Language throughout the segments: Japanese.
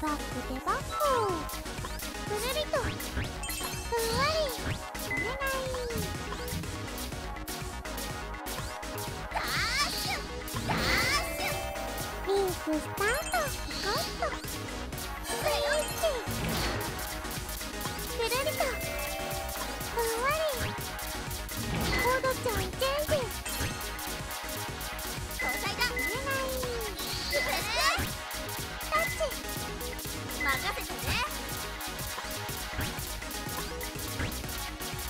バックでバックくるりと。ふんわり。お願いダッシュダッシュリンクスタートゴッド任せてね。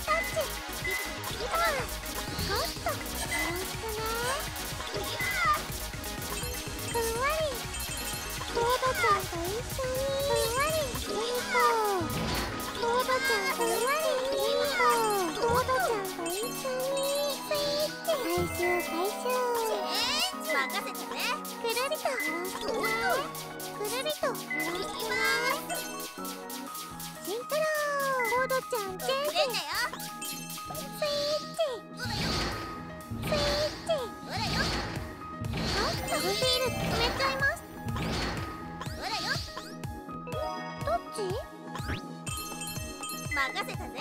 タッチ今ゴッドよろしくねふんわりコードちゃんと一緒にふんわ。りユニココードちゃんふんわりユニココードちゃんと一緒にスイッチ回収回収任せてねくるりとよろしくねくるりとよろしくちゃいます。ほらよ。どっち？任せたぜ。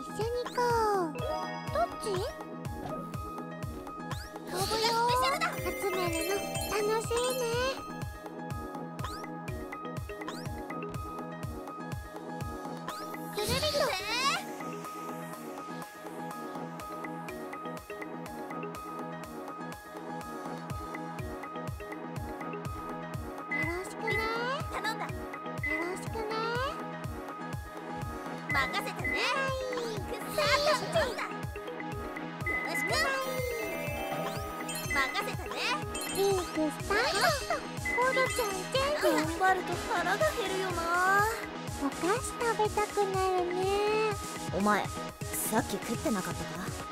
一緒に行こう。任せてね。くっさー頼んだよろしく任せてね。リンクスターちゃんると腹が減るよなお菓子食べたくなるね。お前さっき食ってなかったか？